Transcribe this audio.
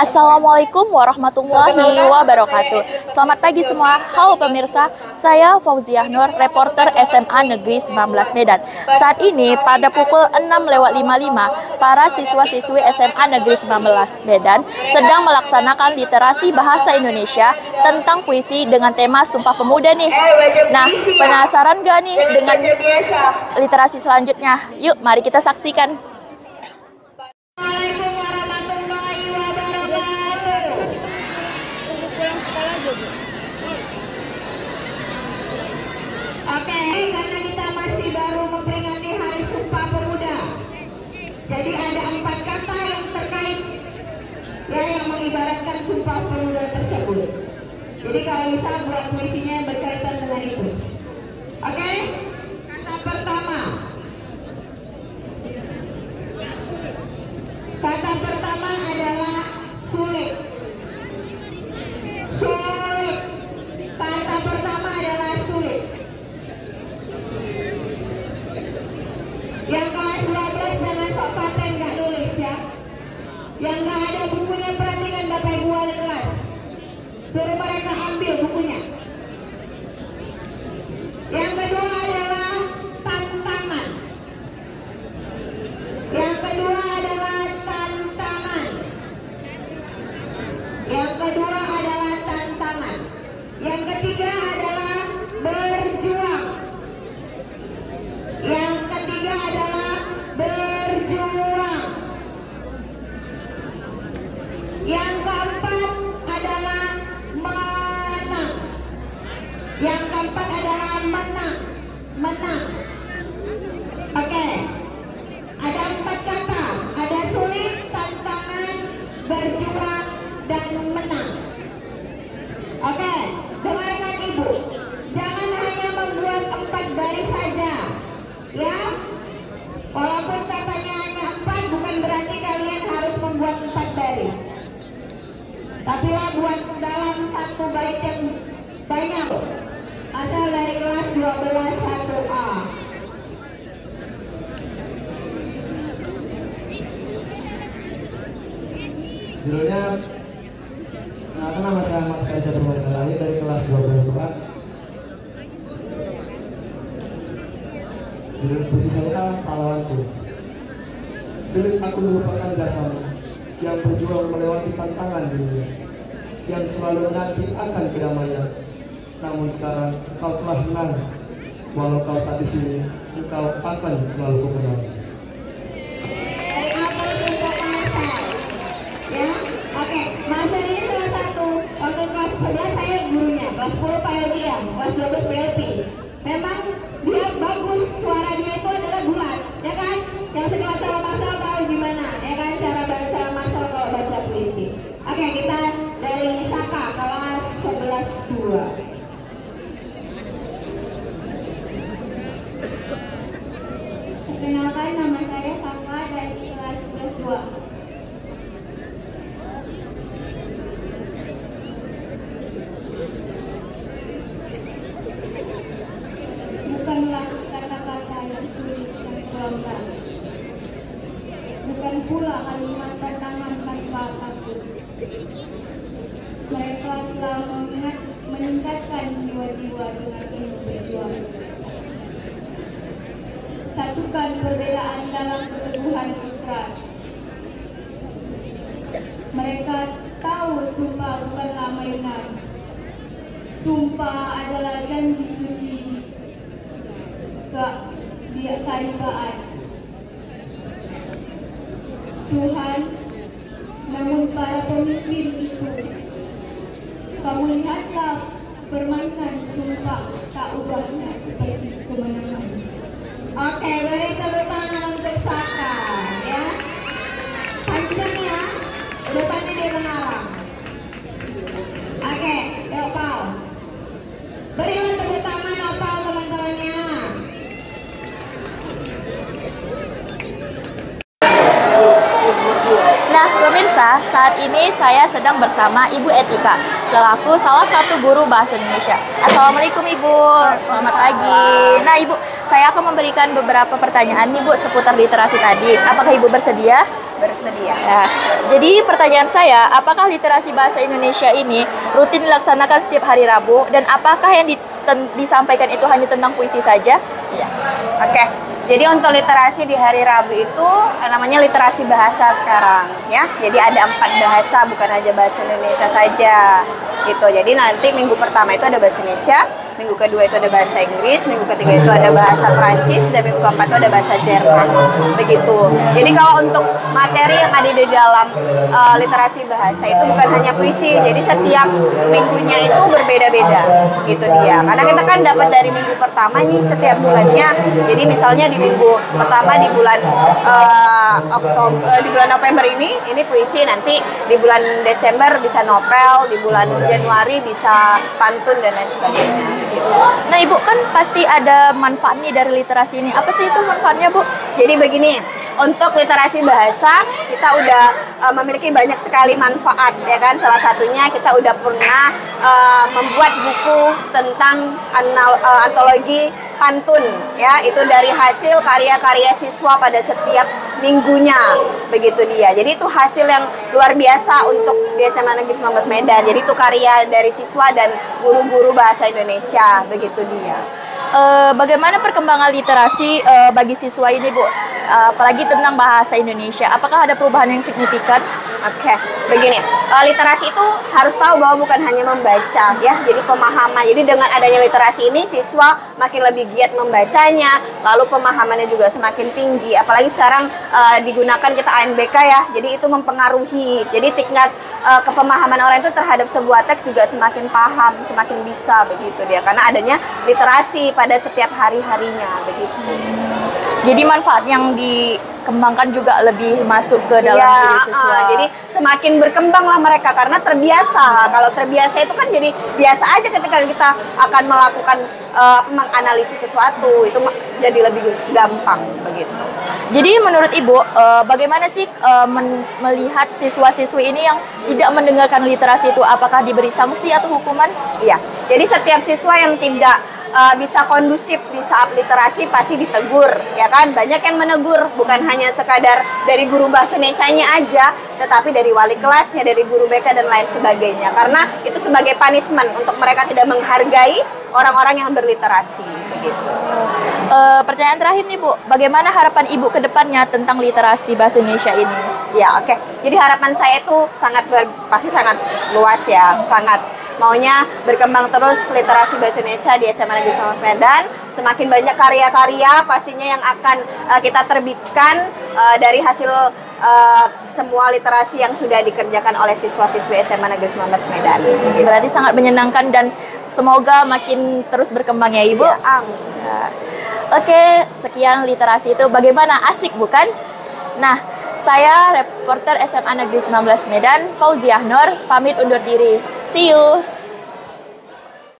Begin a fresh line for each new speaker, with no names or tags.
Assalamualaikum warahmatullahi wabarakatuh. Selamat pagi semua. Halo pemirsa, saya Fauziah Nur, reporter SMA Negeri 19 Medan. Saat ini pada pukul 6 lewat 55, para siswa-siswi SMA Negeri 19 Medan sedang melaksanakan literasi bahasa Indonesia tentang puisi dengan tema Sumpah Pemuda nih. Nah, penasaran gak nih dengan literasi selanjutnya? Yuk, mari kita saksikan.
Oke, karena kita masih baru memperingati Hari Sumpah Pemuda, jadi ada empat kata yang terkait ya yang mengibaratkan Sumpah Pemuda tersebut. Jadi kalau bisa buat puisinya yang berkaitan dengan itu. Oke, kata pertama. Kata pertama adalah sulit. Sulit. Kata pertama adalah sulit. Yang kelas 12 dengan sok paten nggak nulis ya. Yang nggak ada bukunya perhatikan Bapak Ibu wali kelas. Suruh mereka ambil bukunya. Yang kedua adalah tantangan. Yang kedua adalah tantangan. Yang kedua adalah tantangan. Yang ketiga adalah berjuang. Yang ketiga adalah berjuang. Yang keempat adalah menang. Yang keempat adalah menang. Menang. Oke. Ada empat kata. Ada sulit, tantangan, berjuang, dan menang. Oke. Dengarkan ibu. Jangan hanya membuat empat baris saja. Ya. Walaupun katanya hanya empat, bukan berarti kalian harus membuat empat baris. Tapi lah buat dalam satu bait yang banyak. Asal dari kelas 12 1A.
Judulnya Kenapa nama saya Mas Kaisa Permasalahi dari kelas 12 Pak. Judul puisi saya pahlawanku. Sulit aku melupakan jasamu Yang berjuang melewati tantangan dunia Yang selalu nanti akan kedamaian. Namun sekarang kau telah menang. Walau kau tak di sini Engkau akan selalu kukenal
Bangkul Payadian, Wajobek PLP. Memang dia bagus, suaranya itu adalah bulat, ya kan? Yang sekelas sama Marcel tahu gimana, ya kan? Cara baca Marcel kalau baca puisi. Oke, kita dari Saka, kelas 11 2.
Perkenalkan nama saya Saka dari kelas 11 2. Pula kalimat tantangan tanpa takut. Mereka telah meningkatkan jiwa-jiwa dengan ilmu berjuang satukan perbedaan dalam keteguhan fitrah. Mereka tahu sumpah bukanlah mainan. Sumpah adalah janji suci. Gak dia karibaan. Tuhan, namun para pemimpin itu, kamu lihatlah permainan sumpah tak ubahnya seperti kemenangan.
Oke, beri tepuk tangan untuk Saka, ya. Panjang ya, depannya dia mengarang. Oke, yuk Pal. Berilah tepuk tangan Opal teman-temannya.
Nah, pemirsa, saat ini saya sedang bersama Ibu Etika selaku salah satu guru bahasa Indonesia. Assalamualaikum Ibu, selamat pagi. Nah, Ibu, saya akan memberikan beberapa pertanyaan nih Bu seputar literasi tadi. Apakah Ibu bersedia?
bersedia.
Ya, jadi pertanyaan saya, apakah literasi bahasa Indonesia ini rutin dilaksanakan setiap hari Rabu dan apakah yang disampaikan itu hanya tentang puisi saja?
Ya. Oke. Jadi untuk literasi di hari Rabu itu eh, namanya literasi bahasa sekarang ya. Jadi ada empat bahasa bukan hanya bahasa Indonesia saja gitu. Jadi nanti minggu pertama itu ada bahasa Indonesia, minggu kedua itu ada bahasa Inggris, minggu ketiga itu ada bahasa Prancis dan minggu keempat itu ada bahasa Jerman begitu. Jadi kalau untuk materi yang ada di dalam eh, literasi bahasa itu bukan hanya puisi. Jadi setiap minggunya itu berbeda-beda gitu dia. Karena kita kan dapat dari minggu pertama nih setiap bulannya. Jadi misalnya di minggu pertama di bulan eh, Oktober eh, di bulan November ini ini puisi nanti di bulan Desember bisa novel, di bulan Januari bisa pantun dan lain sebagainya. gitu.
Nah, Ibu kan pasti ada manfaat nih dari literasi ini. Apa sih itu manfaatnya, Bu?
Jadi begini, untuk literasi bahasa kita udah uh, memiliki banyak sekali manfaat ya kan. Salah satunya kita udah pernah uh, membuat buku tentang anal- uh, antologi pantun ya itu dari hasil karya-karya siswa pada setiap minggunya begitu dia. Jadi itu hasil yang luar biasa untuk di SMA Negeri 19 Medan. Jadi itu karya dari siswa dan guru-guru bahasa Indonesia begitu dia.
Eh, bagaimana perkembangan literasi eh, bagi siswa ini, Bu? Eh, apalagi tentang bahasa Indonesia. Apakah ada perubahan yang signifikan?
Oke, begini, eh, literasi itu harus tahu bahwa bukan hanya membaca ya, jadi pemahaman. Jadi dengan adanya literasi ini siswa makin lebih giat membacanya, lalu pemahamannya juga semakin tinggi. Apalagi sekarang eh, digunakan kita ANBK ya, jadi itu mempengaruhi. Jadi tingkat eh, kepemahaman orang itu terhadap sebuah teks juga semakin paham, semakin bisa begitu dia, karena adanya literasi pada setiap hari-harinya begitu.
Jadi manfaat yang dikembangkan juga lebih masuk ke dalam
Iya,
diri siswa.
ah, jadi semakin berkembanglah mereka karena terbiasa. Kalau terbiasa itu kan jadi biasa aja ketika kita akan melakukan eh, menganalisis sesuatu itu jadi lebih gampang begitu.
Jadi menurut Ibu, eh, bagaimana sih men- melihat siswa-siswi ini yang tidak mendengarkan literasi itu? Apakah diberi sanksi atau hukuman?
Iya. Jadi setiap siswa yang tidak uh, bisa kondusif di saat literasi pasti ditegur, ya kan? Banyak yang menegur, bukan hanya sekadar dari guru bahasa Indonesia-nya aja, tetapi dari wali kelasnya, dari guru BK dan lain sebagainya. Karena itu sebagai punishment untuk mereka tidak menghargai orang-orang yang berliterasi, begitu.
Eh, pertanyaan terakhir nih Bu, bagaimana harapan Ibu ke depannya tentang literasi bahasa Indonesia ini?
Ya, oke. Jadi harapan saya itu sangat pasti sangat luas ya, sangat maunya berkembang terus literasi bahasa Indonesia di SMA Negeri 19 Medan. Semakin banyak karya-karya pastinya yang akan eh, kita terbitkan eh, dari hasil eh, semua literasi yang sudah dikerjakan oleh siswa-siswi SMA Negeri 19 Medan.
Berarti sangat menyenangkan dan semoga makin terus berkembang ya Ibu.
Ya, amin.
Ya. Oke, sekian literasi itu. Bagaimana asik bukan? Nah, saya reporter SMA Negeri 19 Medan, Fauziah Nur, pamit undur diri. See you.